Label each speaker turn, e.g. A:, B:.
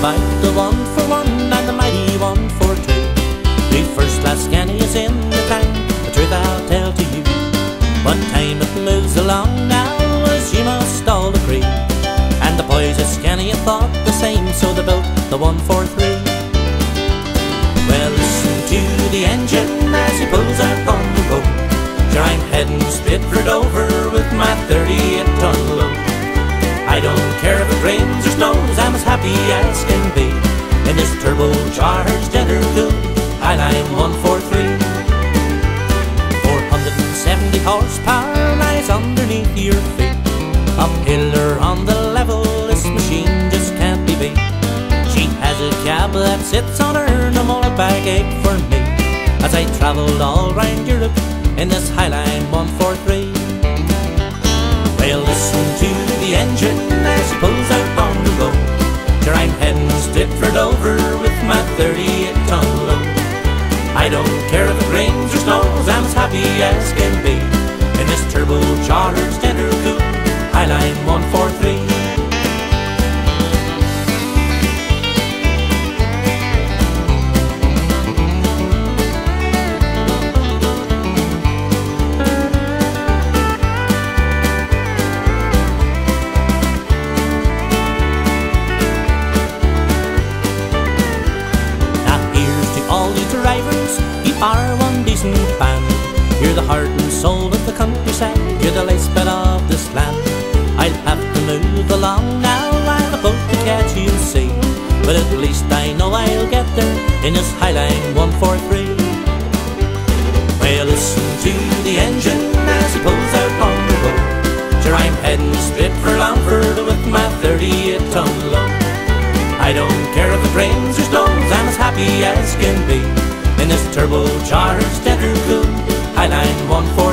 A: about the one for one and the mighty one for two. The first class canny is in the tank. the truth I'll tell to you. But time it moves along now, as you must all agree. And the boys at Scania thought the same, so they built the one for three. Well, listen to the engine as he pulls up on the road. Sure, I'm heading straight for Dover with my 38 ton load. I don't care it rains or snows, I'm as happy as can be in this turbocharged intercooled Highline 143. 470 horsepower lies underneath your feet. Uphill or on the level, this machine just can't be beat. She has a cab that sits on her, no more backache for me. As I travelled all round Europe in this engine as he pulls out on the road. I'm heading straight for Dover with my 38 ton load. I don't care if it rains or snows, I'm as happy as can be in this turbocharged intercooled Highline are one decent band. You're the heart and soul of the countryside, you're the lifeblood of this land. I'll have to move along now, I'm about to catch you see. But at least I know I'll get there in this Highline 143. Well, listen to the engine as he pulls out on the road. Sure, I'm heading straight for Longford with my 38 ton load. I don't care if the rains or snows, I'm as happy as can be this turbocharged Decker coupe, Highline 140.